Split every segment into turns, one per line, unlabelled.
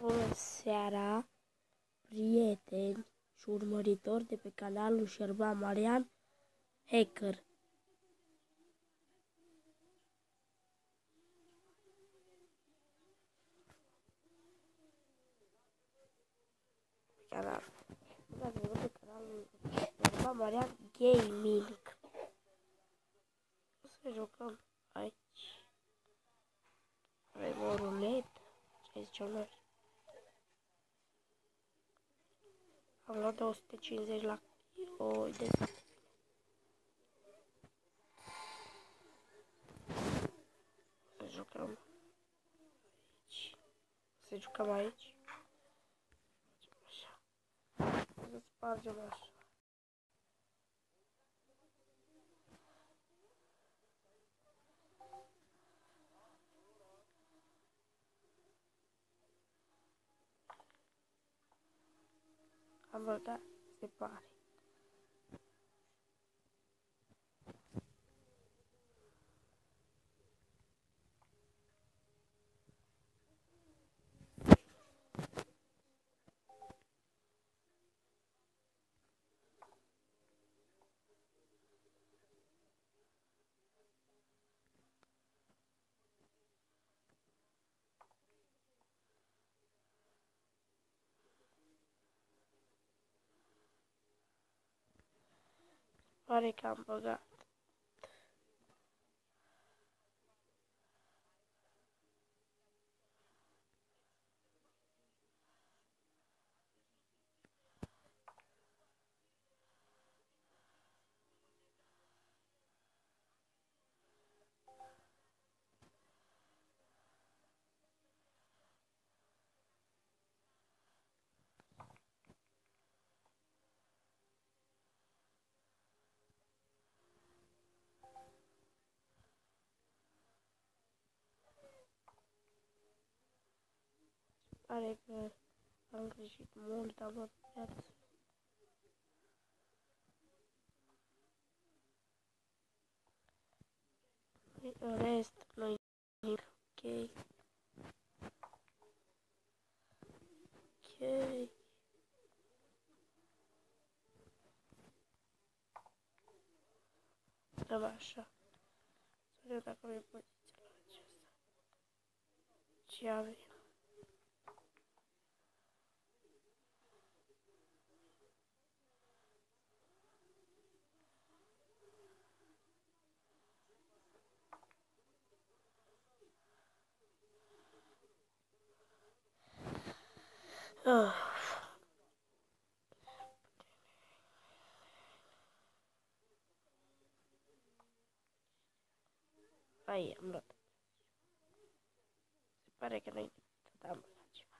Bună seara, prieteni și urmăritori de pe canalul Șerban Marian Hacker. Canal. Ați văzut pe canalul Șerban Marian Gaming. O să jucăm aici. Avem o ruletă. Ce zicem noi? Am luat 250 la o de Să jucăm aici. Să jucăm aici. Așa. Să spargem așa. Am băgat, se pare. Pare Pare că am greșit mult, am viață. În rest, noi nimic. Ok. Ok. Dăm așa. Să vedem dacă avem poziția la acesta. Ce avem? Ah. Ai, am luat. Se pare că noi tot am băgat ceva.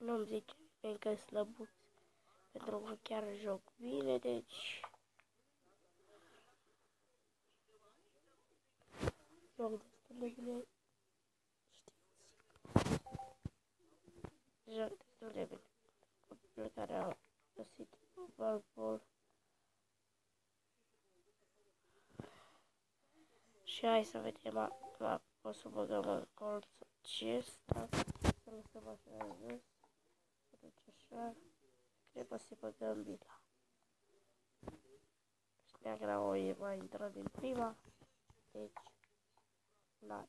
Nu-mi zice încă slăbuț, pentru că chiar joc bine, deci... Joc destul de bine, știți. Joc destul de bine. Copilul care a găsit Valpol. Și hai să vedem acum o să băgăm în colțul acesta. Să lăsăm așa jos. Deci așa, trebuie să băgăm bila. Și neagra o e mai intrat din prima, deci n-are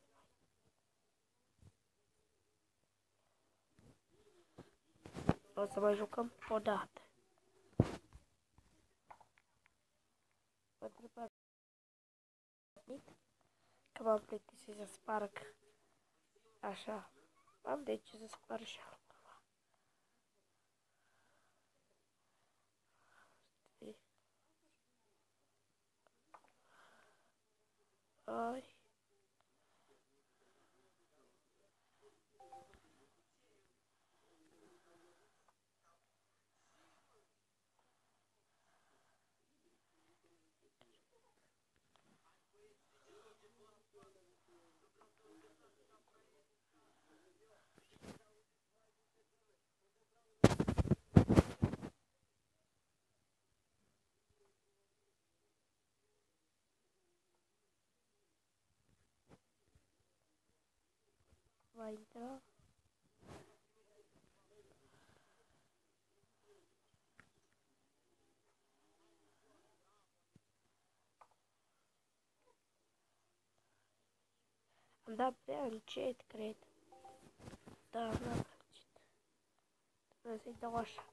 O să mai jucăm o dată. Vă întrebați că m-am plictisit să sparg așa. Am de ce să sparg și acum. Va intra. Am dat prea încet, cred. Da, am dat prea încet. Trebuie să-i dau așa.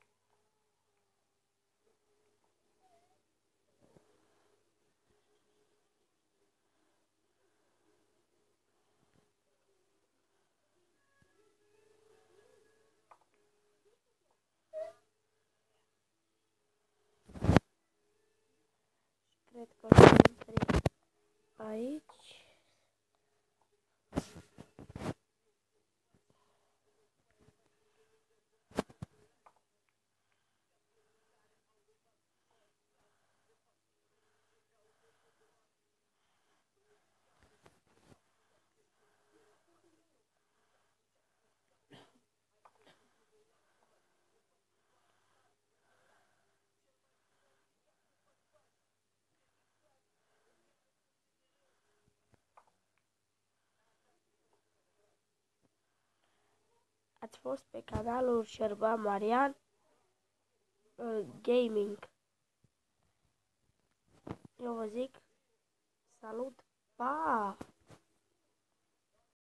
Cred că o Ați fost pe canalul Șerban Marian uh, Gaming. Eu vă zic salut, pa!